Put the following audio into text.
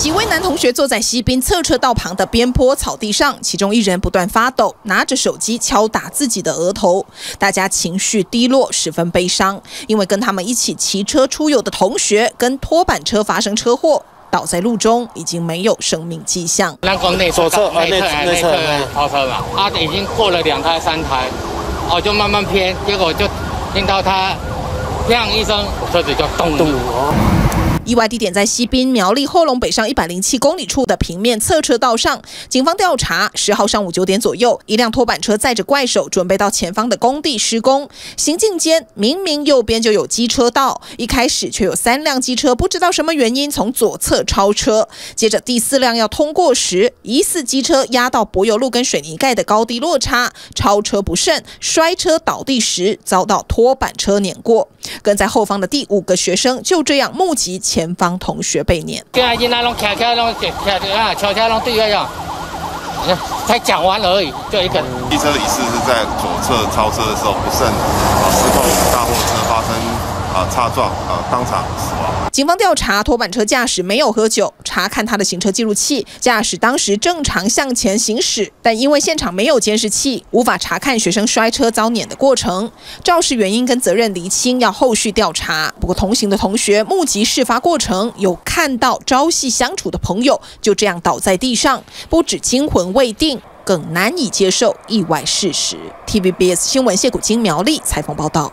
几位男同学坐在西滨侧车道旁的边坡草地上，其中一人不断发抖，拿着手机敲打自己的额头。大家情绪低落，十分悲伤，因为跟他们一起骑车出游的同学跟拖板车发生车祸，倒在路中，已经没有生命迹象。那光内左侧内侧内侧内侧超车嘛，他已经过了两台三台，哦就慢慢偏，结果就听到他砰一声，车子就咚咚。意外地点在西滨苗栗后龙北上一百零七公里处的平面侧车道上。警方调查，十号上午九点左右，一辆拖板车载着怪手准备到前方的工地施工，行进间明明右边就有机车道，一开始却有三辆机车不知道什么原因从左侧超车，接着第四辆要通过时，疑似机车压到柏油路跟水泥盖的高低落差，超车不慎摔车倒地时遭到拖板车碾过，跟在后方的第五个学生就这样目击前。前方同学被碾，现在现在拢开开拢开开啊，才讲完而已，就一个。汽车疑似是在左侧超车的时候不慎，啊擦撞啊当场死亡。警方调查拖板车驾驶没有喝酒，查看他的行车记录器，驾驶当时正常向前行驶，但因为现场没有监视器，无法查看学生摔车遭碾的过程，肇事原因跟责任厘清，要后续调查。不过同行的同学目击事发过程，有看到朝夕相处的朋友就这样倒在地上，不止惊魂未定，更难以接受意外事实。TVBS 新闻谢谷金苗栗采访报道。